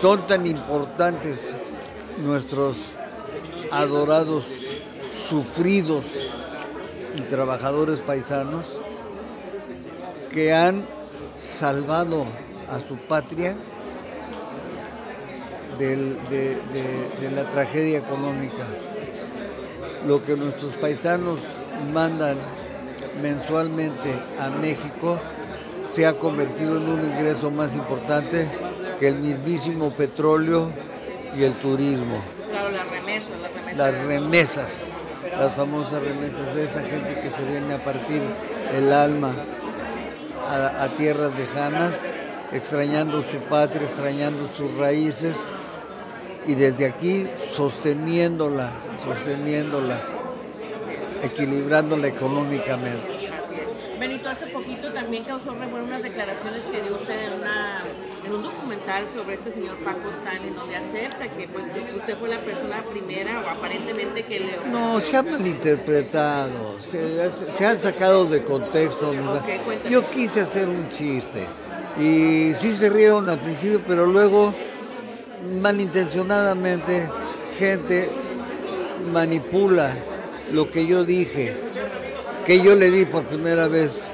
Son tan importantes nuestros adorados, sufridos y trabajadores paisanos que han salvado a su patria de la tragedia económica. Lo que nuestros paisanos mandan mensualmente a México se ha convertido en un ingreso más importante que el mismísimo petróleo y el turismo. Claro, las remesas, las remesas. Las remesas, las famosas remesas de esa gente que se viene a partir el alma a, a tierras lejanas, extrañando su patria, extrañando sus raíces y desde aquí sosteniéndola, sosteniéndola, equilibrándola económicamente. Benito, hace poquito también causó revuelo unas declaraciones que dio usted en, una, en un documental sobre este señor Paco Stanley, donde acepta que pues, usted fue la persona primera o aparentemente que le... No, se ha malinterpretado, se, se han sacado de contexto. Yo quise hacer un chiste y sí se rieron al principio, pero luego malintencionadamente gente manipula lo que yo dije, que yo le di por primera vez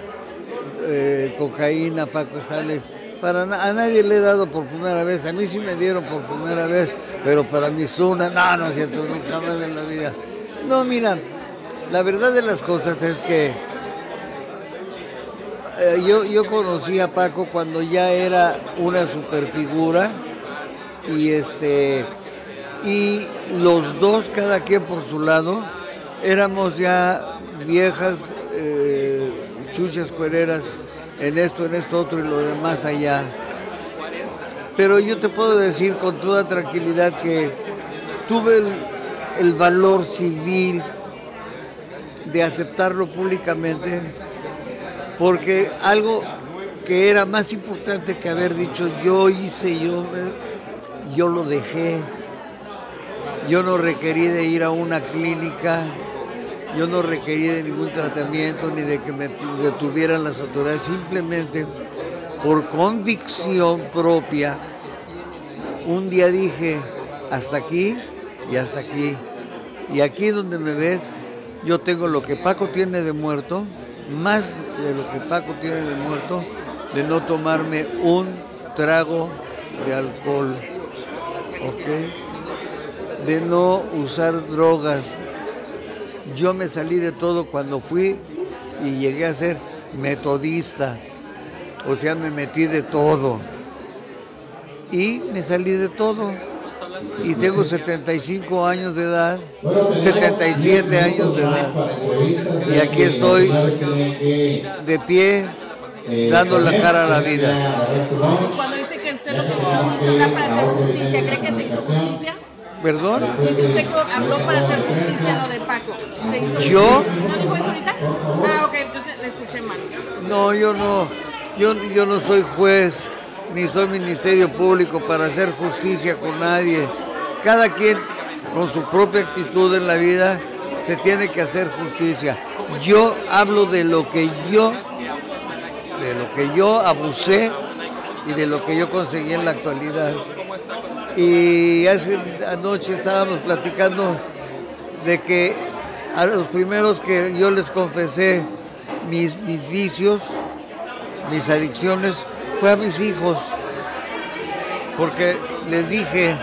eh, cocaína a Paco Stanley. Para a nadie le he dado por primera vez, a mí sí me dieron por primera vez, pero para mí una, no, no es cierto, nunca más en la vida. No, mira, la verdad de las cosas es que eh, yo, yo conocí a Paco cuando ya era una superfigura y este y los dos cada quien por su lado éramos ya viejas eh, chuchas cuereras en esto en esto otro y lo demás allá. Pero yo te puedo decir con toda tranquilidad que tuve el, el valor civil de aceptarlo públicamente porque algo que era más importante que haber dicho yo hice, yo, yo lo dejé, yo no requerí de ir a una clínica, yo no requerí de ningún tratamiento ni de que me tu- detuvieran las autoridades, simplemente por convicción propia, un día dije, hasta aquí y hasta aquí. Y aquí donde me ves, yo tengo lo que Paco tiene de muerto, más de lo que Paco tiene de muerto, de no tomarme un trago de alcohol, ¿ok? De no usar drogas. Yo me salí de todo cuando fui y llegué a ser metodista, o sea, me metí de todo y me salí de todo. Y tengo 75 años de edad, 77 años de edad. Y aquí estoy de pie, dando la cara a la vida. Cuando dice que usted lo que no para hacer justicia, ¿cree que se hizo justicia? ¿Perdón? Dice usted que habló para hacer justicia lo de Paco. ¿Se hizo ¿Yo? ¿No dijo eso ahorita? Ah, ok, entonces le escuché mal. No, yo no, yo, yo no soy juez, ni soy ministerio público para hacer justicia con nadie. Cada quien con su propia actitud en la vida se tiene que hacer justicia. Yo hablo de lo que yo, de lo que yo abusé y de lo que yo conseguí en la actualidad. Y hace anoche estábamos platicando de que a los primeros que yo les confesé mis, mis vicios, mis adicciones, fue a mis hijos. Porque les dije,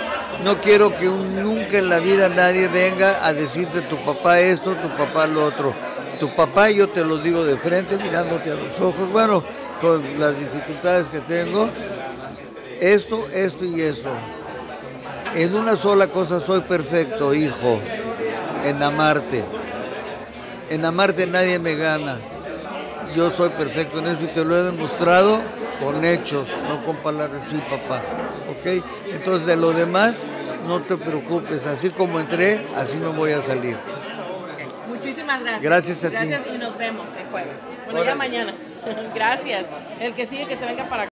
no quiero que un- nunca en la vida nadie venga a decirte tu papá esto, tu papá lo otro. Tu papá yo te lo digo de frente, mirándote a los ojos, bueno, con las dificultades que tengo, esto, esto y esto. En una sola cosa soy perfecto, hijo, en amarte. En amarte nadie me gana. Yo soy perfecto en eso y te lo he demostrado con hechos, no con palabras, sí, papá. ¿Ok? Entonces, de lo demás, no te preocupes. Así como entré, así me voy a salir. Muchísimas gracias. Gracias a ti. Gracias y nos vemos el jueves. Bueno, ya Órale. mañana. gracias. El que sigue que se venga para acá.